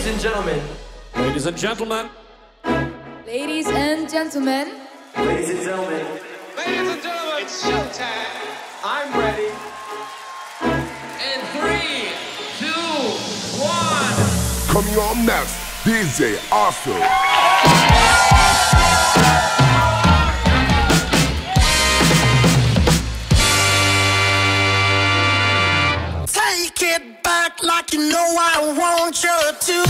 Ladies and gentlemen. Ladies and gentlemen. Ladies and gentlemen. Ladies and gentlemen. Ladies and gentlemen, it's showtime. I'm ready. In three, two, one. Coming on next, DJ Aster. I want you to.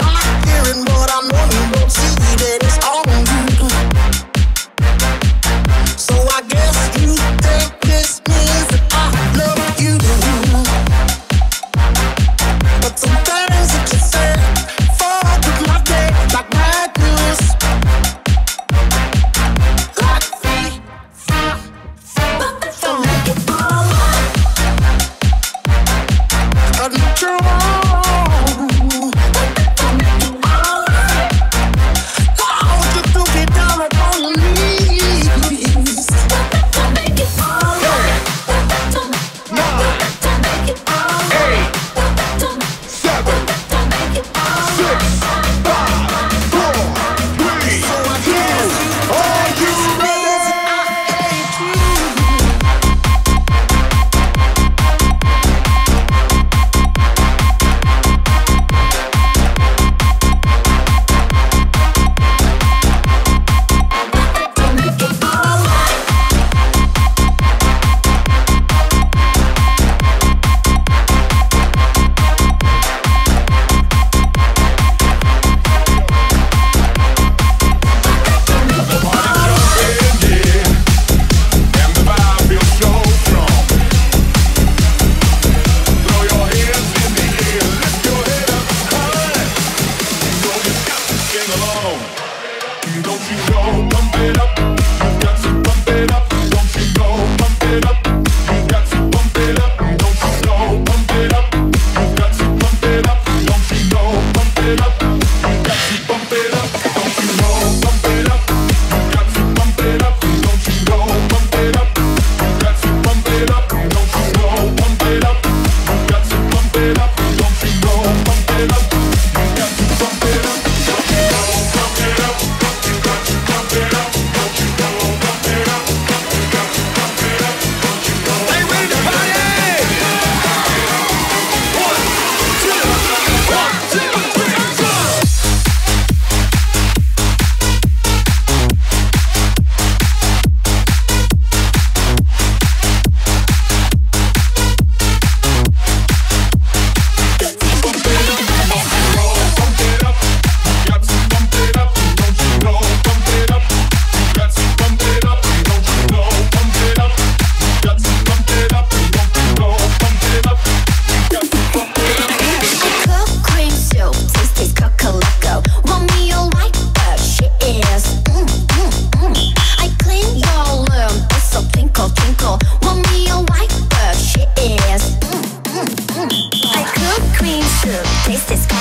I'm hearing what I'm wanting, won't see This is.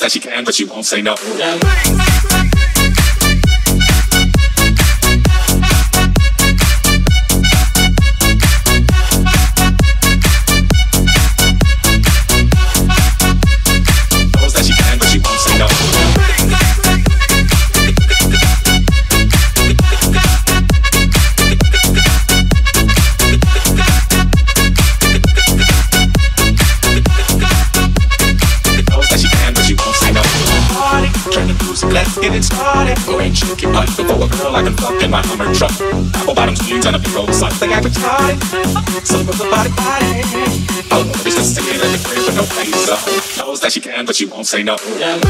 that she can, but she won't say no. Knows that she can, but she won't say no. Yeah.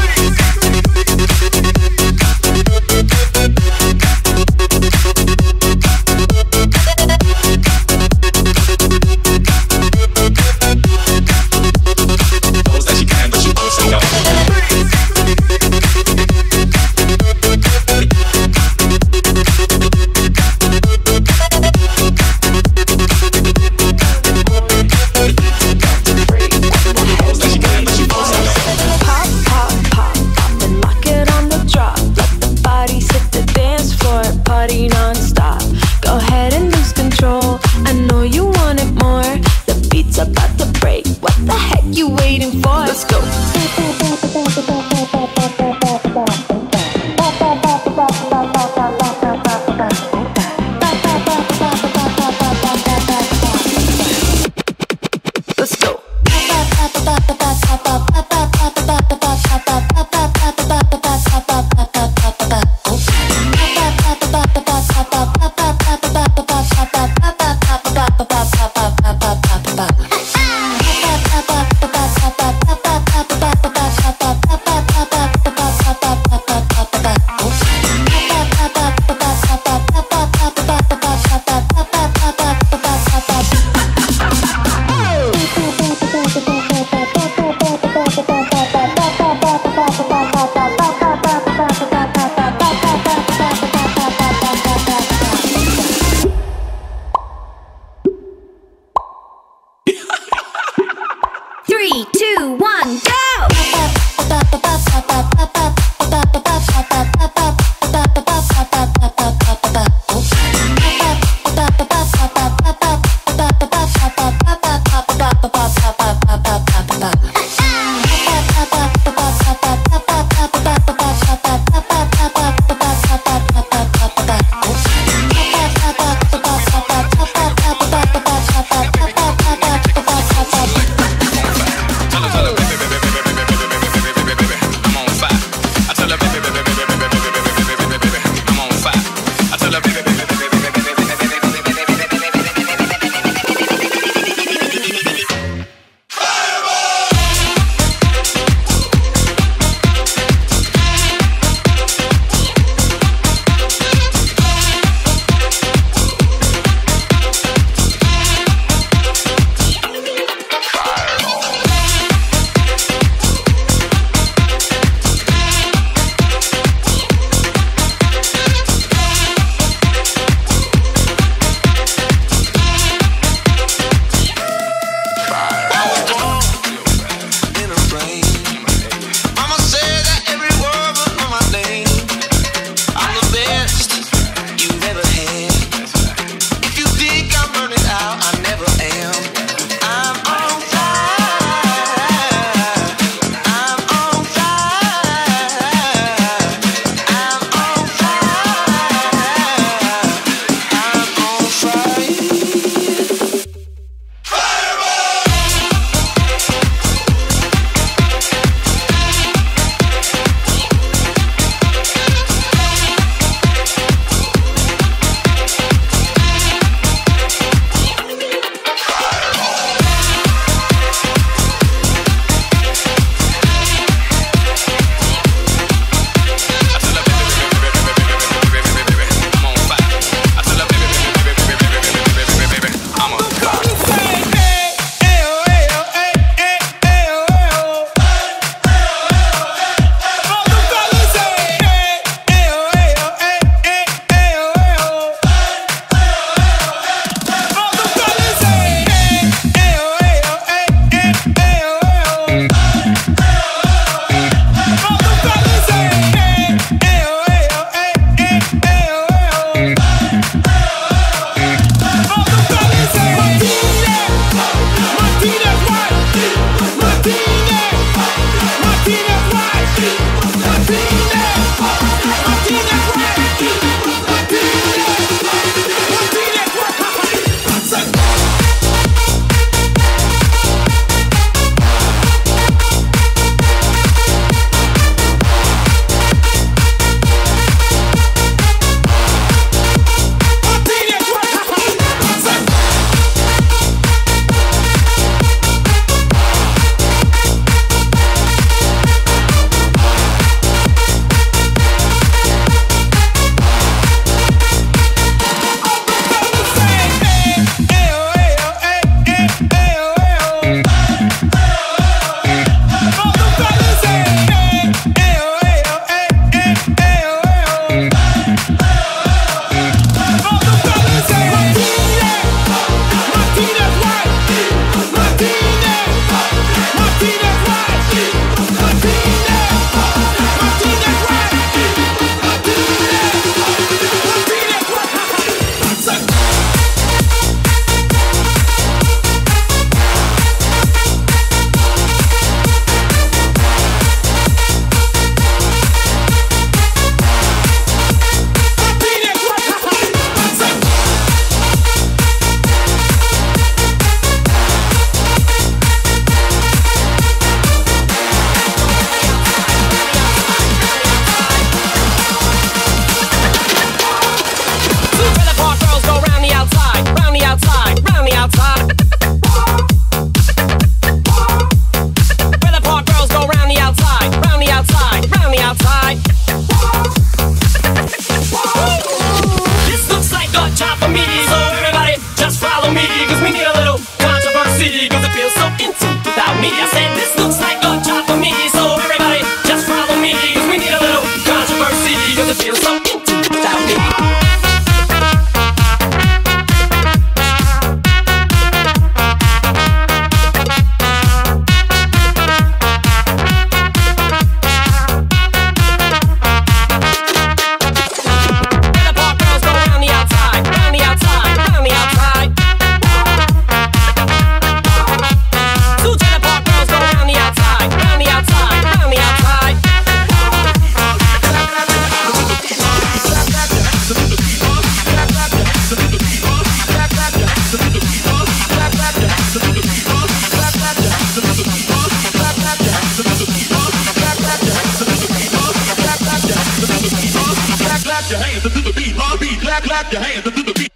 Yeah.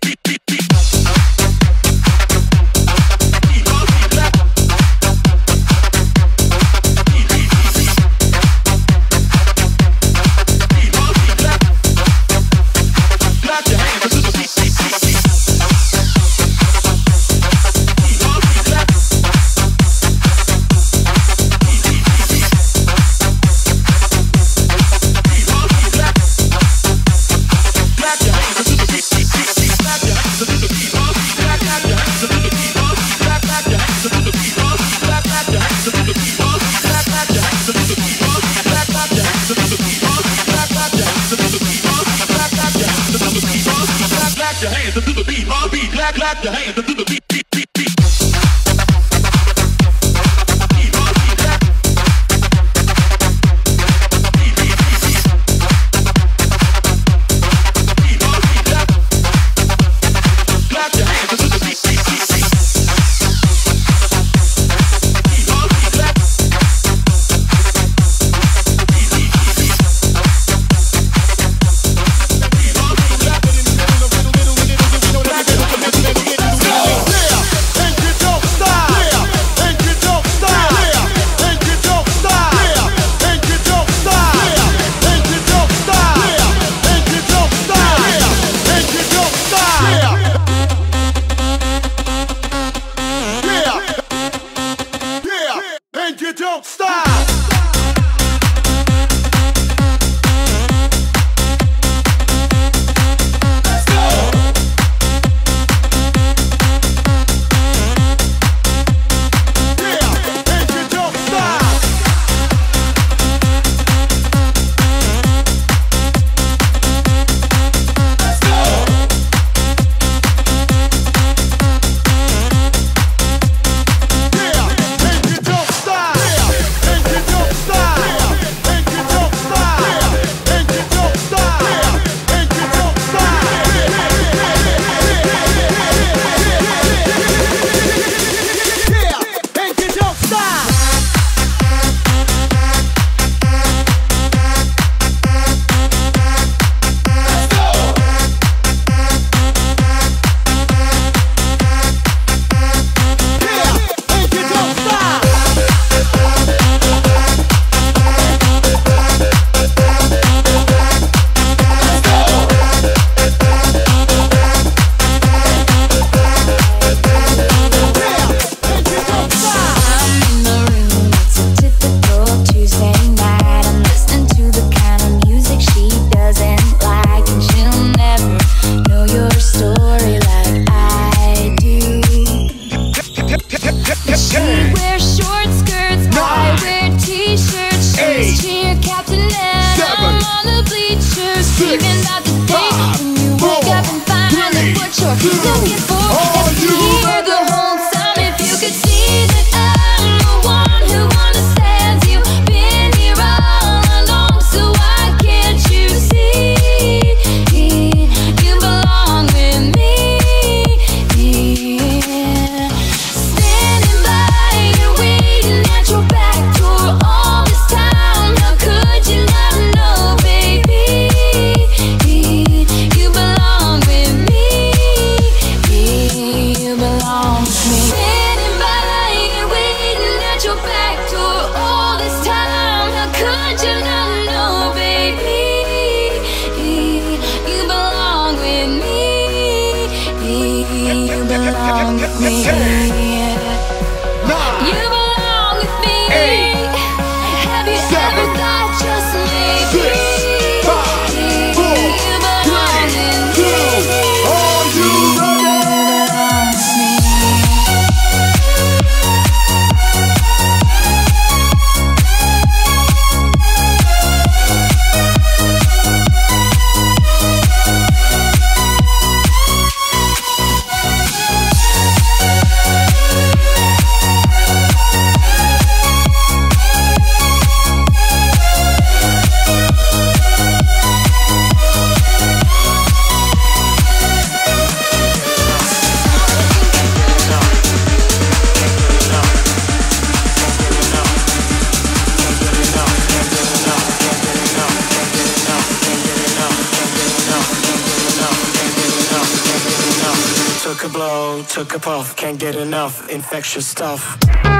can't get enough infectious stuff.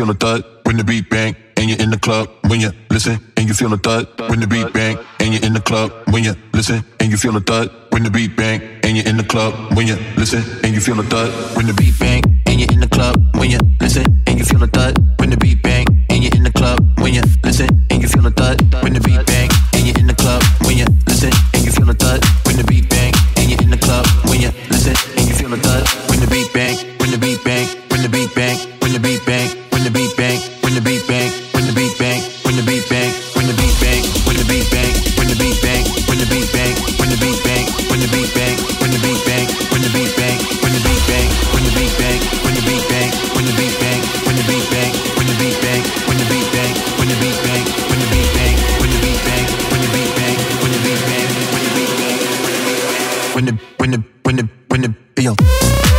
feel a thud when the beat bang and you're in the club when you listen and you feel a thud when the beat bang and you're in the club when you listen and you feel a thud when the beat bang and you're in the club when you listen and you feel a thud when the beat bang and you're in the club when you listen and you feel a thud when the beat bang and you're in the club when you listen and you feel a thud when the beat bang and you're in the club when you listen and you feel a thud when the when the when the when the field.